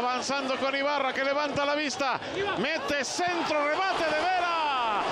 avanzando con Ibarra que levanta la vista, mete centro, rebate de Vera,